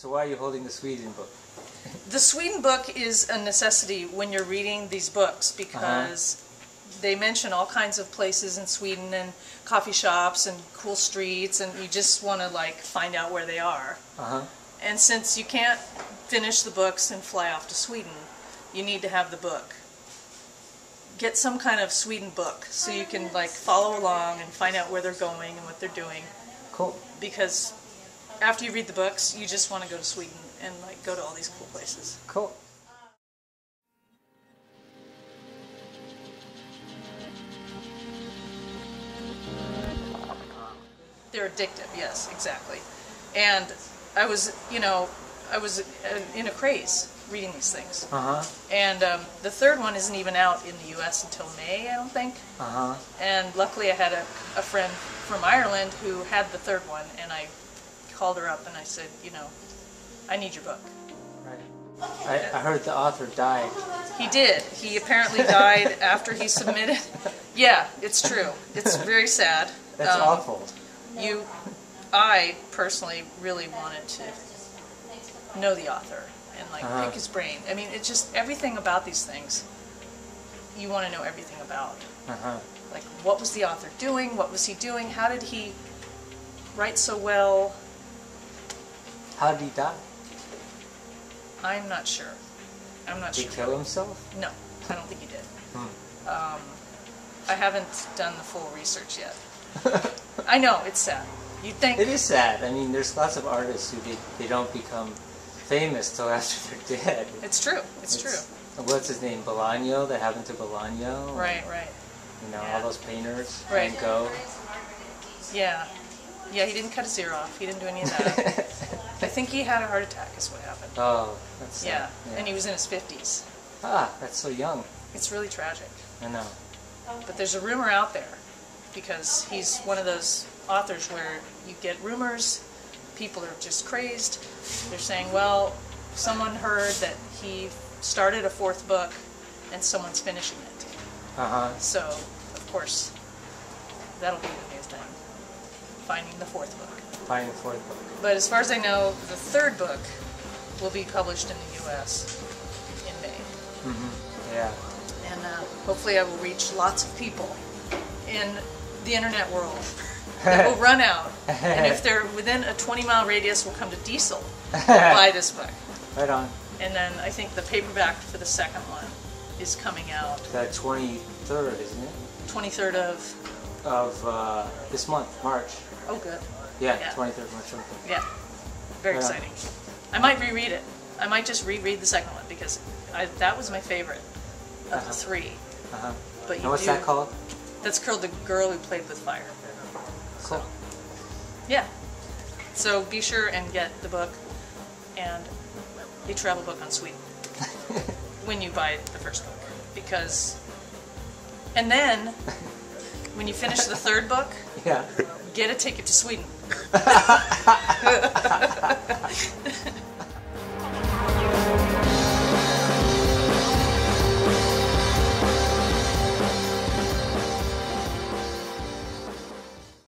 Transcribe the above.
So why are you holding the Sweden book? The Sweden book is a necessity when you're reading these books because they mention all kinds of places in Sweden and coffee shops and cool streets, and you just want to like find out where they are. Uh huh. And since you can't finish the books and fly off to Sweden, you need to have the book. Get some kind of Sweden book so you can like follow along and find out where they're going and what they're doing. Cool. Because after you read the books, you just want to go to Sweden and like go to all these cool places. Cool. They're addictive, yes, exactly. And I was, you know, I was uh, in a craze reading these things. Uh huh. And um, the third one isn't even out in the U.S. until May, I don't think. Uh huh. And luckily, I had a, a friend from Ireland who had the third one, and I called her up and I said, you know, I need your book. Right. I, I heard the author died. He did. He apparently died after he submitted. Yeah, it's true. It's very sad. That's Um, awful. You, I personally really wanted to know the author and like Uh-huh. pick his brain. I mean, it's just everything about these things. You want to know everything about. Uh huh. Like, what was the author doing? What was he doing? How did he write so well? How did he die? I'm not sure. I'm not sure. Did he kill himself? No, I don't think he did. Hmm. Um, I haven't done the full research yet. I know it's sad. You'd think It is sad. I mean, there's lots of artists who they, they don't become famous till after they're dead. it's true. It's, true. What's his name? Bolaño. That happened to Bolaño. Right, right. You know, Yeah. all those painters. Right. Van Gogh. Yeah. Yeah, he didn't cut his ear off. He didn't do any of that. I think he had a heart attack is what happened. oh, that's sad. Yeah. And he was in his 50s. Ah, that's so young. It's really tragic. I know. But there's a rumor out there because he's one of those authors where you get rumors, people are just crazed. They're saying, well, someone heard that he started a fourth book and someone's finishing it. Uh huh. So, of course, that'll be the new thing finding the fourth book. Finding the fourth book. But as far as I know, the third book will be published in the U.S. in May. Mm-hmm. Yeah. and uh, hopefully I will reach lots of people in the internet world that will run out. And if they're within a 20 mile radius, will come to Diesel and buy this book. Right on. And then I think the paperback for the second one is coming out The 23rd, isn't it? 23rd of. Of uh, this month, March. Oh, good. Yeah, Yeah. 23rd March. something. Yeah, very Yeah. exciting. I might reread it. I might just reread the second one because I, that was my favorite of Uh-huh. the three. Uh-huh. But you And what's do, that called? That's called the girl who played with fire. Cool. Yeah. So be sure and get the book and a travel book on Sweden when you buy the first book. Because, and then when you finish the third book, Yeah. get a ticket to Sweden.